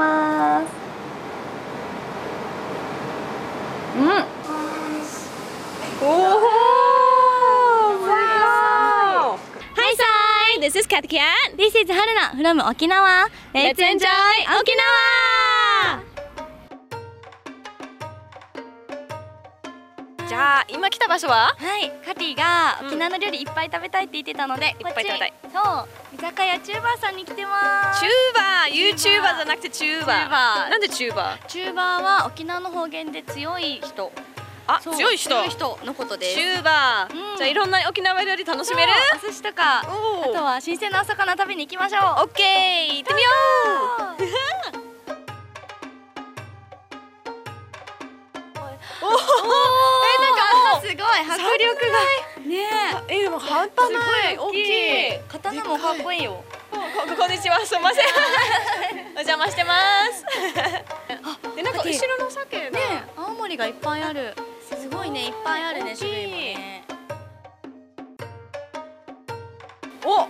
ますうんおお Hi, Sai. This is Cat Cat. This is 春菜 from 沖縄 Let's enjoy 沖じゃあ今来た場所は？はい、カティがうん。沖縄の料理いっぱい食べたいって言ってたので、こっちぱい食べたい。そう居酒屋チューバーさんに来てます。チューバー YouTuber じゃなくてチューバー。チューバー。なんでチューバー？チューバーは沖縄の方言で強い人。あ強い人？強い人のことです。チューバー、うん。じゃあいろんな沖縄料理楽しめる？お寿司とかあおとは新鮮なお魚食べに行きましょう。オッケー。行ってみよう半端ない大きい刀もかっこいいよここんにちはすみませんお邪魔してますあでなんか後ろの鮭ね青森がいっぱいあるすごいねいっぱいあるね種類もねお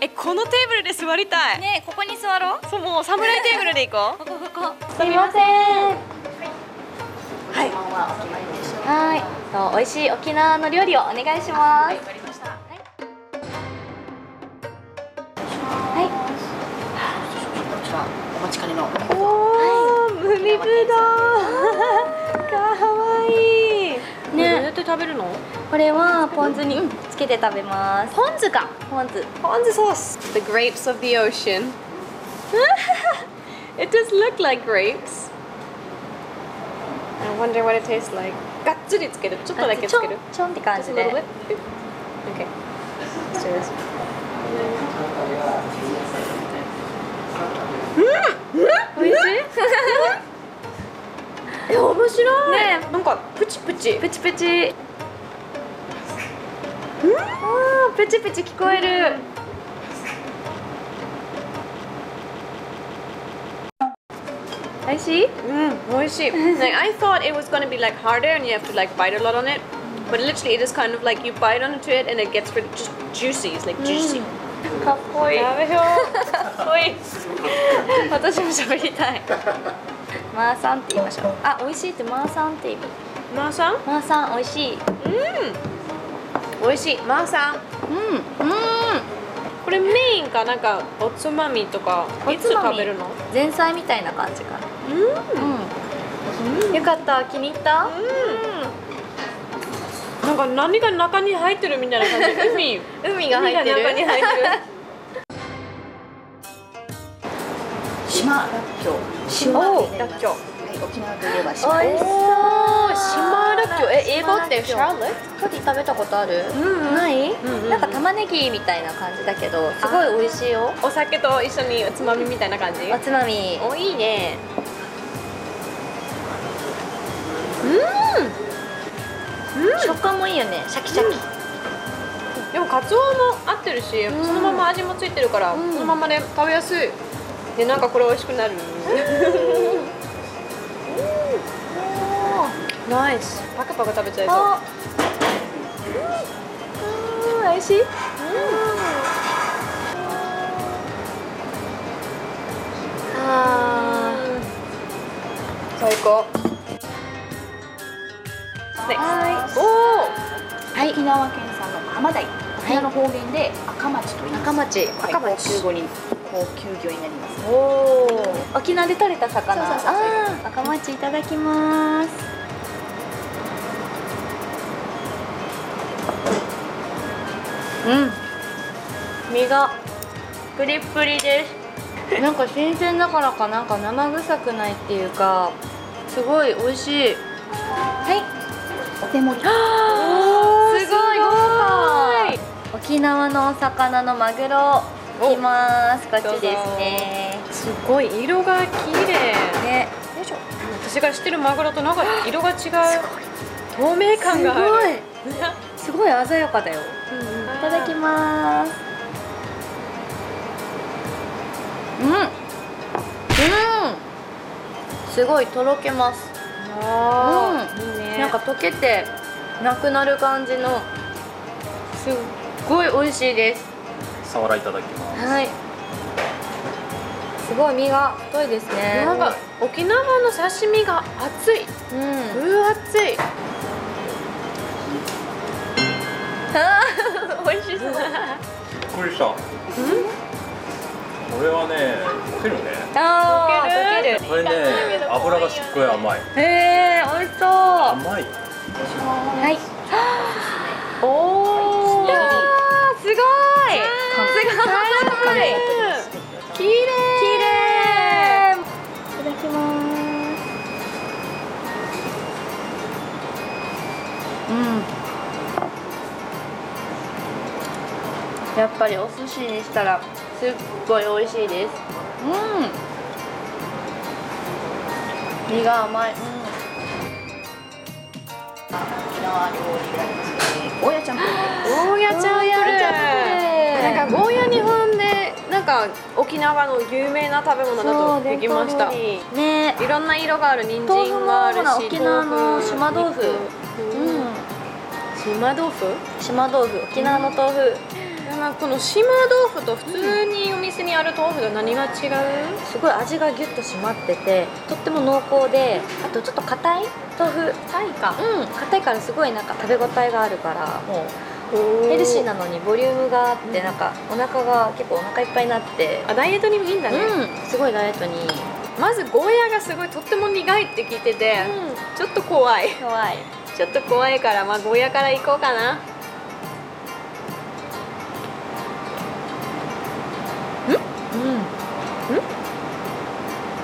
えこのテーブルで座りたい、ねここに座ろうそうもう侍テーブルで行こうここここすみませんはいはいと美味しい沖縄の料理をお願いします。はいお待ちかねのおお、無味ぶどうかわいいねどうやって食べるのこれはポン酢に、うん、つけて食べますポン酢かポン酢ポン酢ソース The grapes of the ocean It does look like grapes I wonder what it tastes like がっつりつけるちょっとだけつけるちょんって感 Just じ a で little bit Okay Let's do this チプチプチプチうんプチプチ聞こえる美味しいうん、美味しい。like I thought it was gonna be like harder and you have to like bite a lot on it, but literally it is kind of like you bite onto it and it gets really just juicy. It's like juicy. かっこいい食べよう。かっこいい。私も喋りたいマーサンって言いましょうあ、美味しいってマーサンって意味マーさん？マーサン美味しいうん。美味しい。マーさん。うんうんこれメインかなんかおつまみとかいつ食べるの？前菜みたいな感じかなうん。うんよかった気に入った？なんか何が中に入ってるみたいな感じ。海。海が入ってる海が中に入ってる。島らっきょう島らっきょうはい、沖縄といえば美味し島そう島らっきょうえ英語ってシャーロッカティ食べたことある？うんうん。ない、んうん。なんか玉ねぎみたいな感じだけどすごい美味しいよ。お酒と一緒におつまみみたいな感じ？おつまみ。おいいね。食感もいいよね。シャキシャキ、でもカツオも合ってるし、ん。そのまま味もついてるから、うん。そのままで食べやすい。でなんかこれ美味しくなる ナイスパクパク食べちゃいそう。あ。うん。美味しい。あ最高。ねはおはい、沖縄県産の浜鯛。沖縄の方言で赤町と言います。赤町。はい赤町高級魚に高級魚になります。おお沖縄で採れた魚。そうそうそう赤町いただきますうん。身がプリップリです。なんか新鮮だからかなんか生臭くないっていうかすごい美味しい。はい。お手盛り。すごい豪華。沖縄のお魚のマグロいきます。こっちですね。すごい色が綺麗。ね。よいしょ。私が知ってるマグロとなんか色が違う。透明感がある。すごい。鮮やかだよ。うんうん。いただきます。うん。うん。すごいとろけます。あーいいね。なんか溶けてなくなる感じのすっごい美味しいです。さわらいただきます。はい。すごい身が太いですね。なんか沖縄の刺身が熱い。うん。分厚い 美味しそう。びっくりした。これはね溶けるね。溶ける。溶これね油がすっごい甘い。へえ美味しそう。は甘い。いやっぱりお寿司にしたらすっごい美味しいです。うん。身が甘い、沖縄料理でありますねゴーヤチャンプルゴーヤチャンプルなんかゴーヤ日本でなんか沖縄の有名な食べ物だと聞きました。いねろんな色がある人参があるし沖縄の島豆腐。島豆腐？島豆腐。沖縄の豆腐、なんかこの島豆腐と普通にお店にある豆腐と何が違う？すごい味がギュッと締まっててとっても濃厚であとちょっと硬い豆腐。タイか。うん硬いからすごいなんか食べ応えがあるからもうヘルシーなのにボリュームがあってなんかお腹が結構お腹いっぱいになって。あダイエットにもいいんだね、うん。すごいダイエットに。いいまずゴーヤがすごいとっても苦いって聞いてて、ちょっと怖い。かわいい。ちょっと怖いからまあゴーヤから行こうかな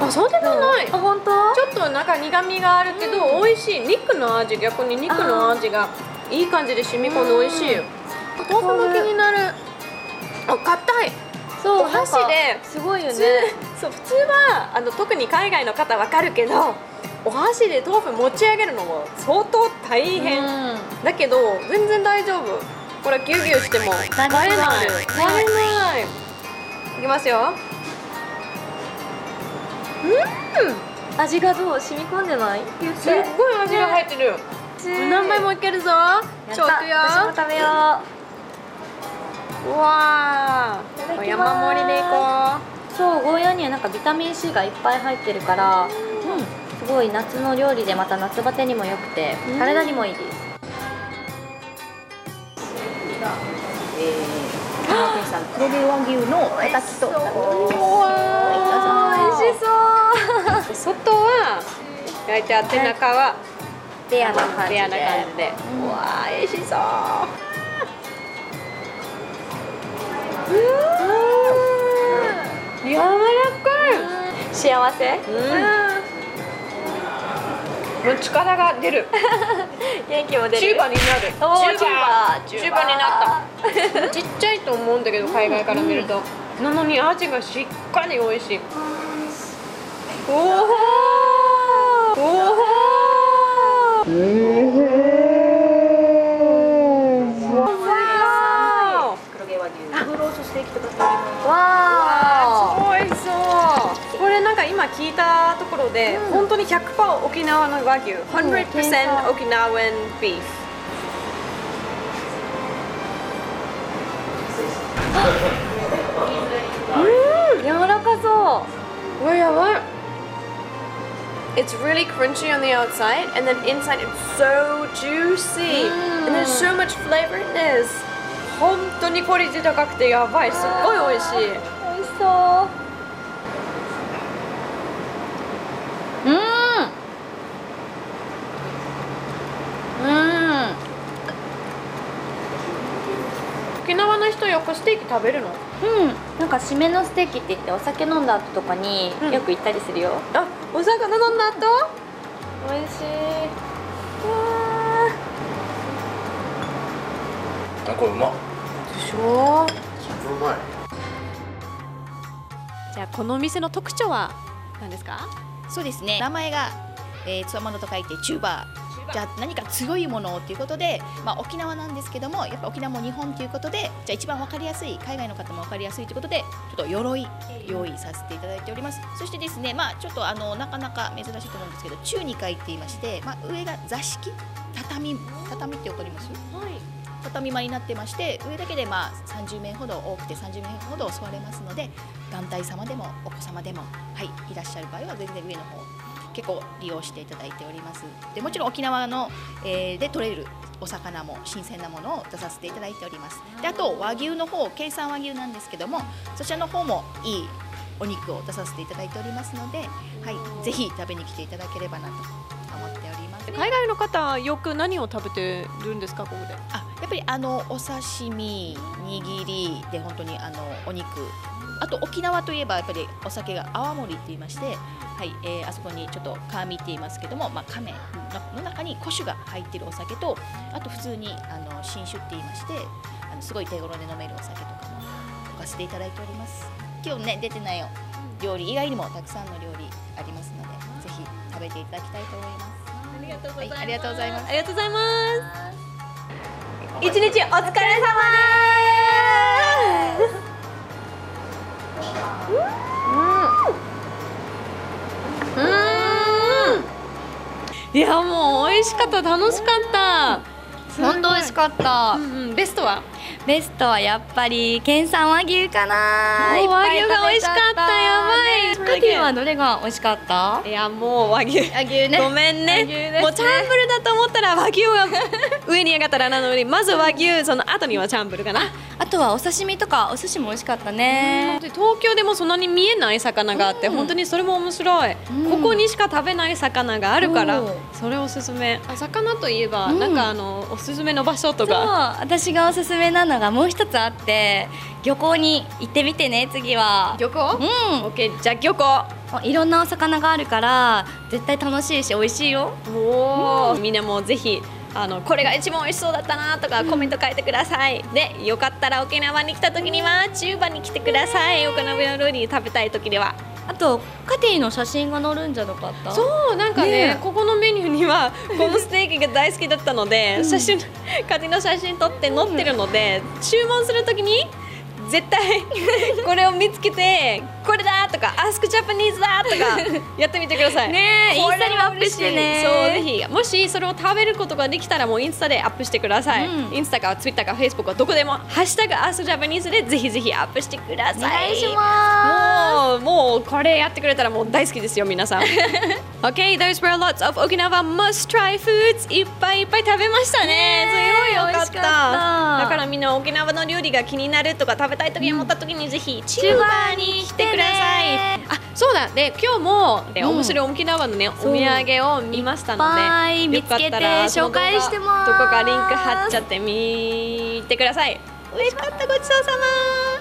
あそうでもない。あ本当？ちょっとなんか苦みがあるけど、美味しい。肉の味逆に肉の味がいい感じで染み込んで美味しいよ。豆腐も気になる。あ硬い。そうお箸ですごいよね。そう普通はあの特に海外の方わかるけどお箸で豆腐持ち上げるのも相当大変、うん。だけど全然大丈夫。これギュウギュウしても大バレない。バレない。いきますよ味がどう染み込んでない？すっごい味が入ってる、何杯もいけるぞ。やちょっとよ。私も食べよう。わいただきますー山盛りでいこう。そうゴーヤにはなんかビタミン C がいっぱい入ってるからうん。すごい夏の料理でまた夏バテにも良くてうん。体にもいいです。えー、黒毛和牛のたたきとおりうます。美味しそうう外は焼いてあって中はレアな感じでレアな感じでうわー美味しそううん柔らかい幸せうんもう力が出る元気も出るチューバになるチューバチューバーチューバになったちっちゃいと思うんだけど海外から見ると、うんうんなのに味がしっかり美味しいうん聞い。たところで、本当に100%沖縄の和牛100%沖縄 beef ー柔らかそううわやばい。It's really crunchy on the outside and then inside it's so juicy. And there's so much flavor in this. 本当にクオリティ高くてやばい。すっごい美味しい。美味しそう。うん。うん。沖縄の人よくステーキ食べるの？うん。なんか締めのステーキって言ってお酒飲んだ後とかにうん。よく行ったりするよ、あお魚飲んだ後美味しい。あこれうまっ。でしょ？うまい。じゃあこのお店の特徴は何ですか？そうですね。名前が、えー、つわものと書いてチューバーじゃあ何か強いものということで、まあ、沖縄なんですけどもやっぱ沖縄も日本ということでじゃあ一番わかりやすい海外の方もわかりやすいということでちょっと鎧用意させていただいております。そしてですねまあちょっとあのなかなか珍しいと思うんですけど中2階って言いまして、まあ、上が座敷畳畳ってわかります？はい。畳間になってまして上だけでまあ30名ほど多くて30名ほど座れますので団体様でもお子様でも、はい、いらっしゃる場合は全然上の方結構利用していただいております。でもちろん沖縄の、えーで取れるお魚も新鮮なものを出させていただいております。であと和牛の方計算和牛なんですけどもそちらの方もいいお肉を出させていただいておりますので、はい、ぜひ食べに来ていただければなと思っております、海外の方よく何を食べてるんですかここで？あやっぱりあのお刺身握りで本当にあのお肉あと沖縄といえばやっぱりお酒が泡盛って言いまして、はいえーあそこにちょっとカーミって言いますけども、まあ、亀の中に古酒が入っているお酒とあと普通にあの新酒って言いましてあのすごい手頃で飲めるお酒とかも置かせていただいております。今日ね出てないよ。料理以外にもたくさんの料理ありますのでぜひ食べていただきたいと思います。ありがとうございます、はい、ありがとうございます。ありがとうございます。一日お疲れ様ですいやもう美味しかった。楽しかった。本当美味しかった。うんうん。ベストは？ベストはやっぱり県産和牛かな和牛が美味しかったはどれが美味しかった？いやもう和牛。和牛ね。ごめんね。ね。もうチャンブルだと思ったら和牛が 上に上がったらなのにまず和牛その後にはチャンブルかな。あとはお刺身とかお寿司も美味しかったね。で東京でもそんなに見えない魚があって、本当にそれも面白い、うん。ここにしか食べない魚があるから、うん。それおすすめ。あ魚といえば、うん。なんかあのおすすめの場所とそうか。私がおすすめなのがもう一つあって漁港に行ってみてね次は。漁港？うん。オッケーじゃあ漁港いろんなお魚があるから絶対楽しいし美味しいよ。おーみんなもぜひあのこれが一番美味しそうだったなとかコメント書いてください、でよかったら沖縄に来た時には中華に来てください。沖縄料理食べたい時では。あとカティの写真が載るんじゃなかった？そうなんかねねえ。ここのメニューには このステーキが大好きだったので、写真カティの写真撮って載ってるので、注文するときに絶対これを見つけてこれだとかアスクジャパニーズだとか やってみてください。ねインスタにもアップしてね。そうぜひもしそれを食べることができたらもうインスタでアップしてください、うん。インスタかツイッターかフェイスブックかどこでも「ハッシュタグアスクジャパニーズ」でぜひぜひアップしてください。お願いします。もうもうこれやってくれたらもう大好きですよ皆さん。Okay, those were lots of Okinawa must try foods. いっぱいいっぱい食べましたね。すごいよかった。美味しかった。だからみんな沖縄の料理が気になるとか食べたい時に思った時にぜひチチューバューにに来てください。あそうだ。で今日も、でうん。面白い沖縄のねお土産を見ましたのでよかつけてったら紹介してます。どこかリンク貼っちゃってみてください。美味しかったごちそうさま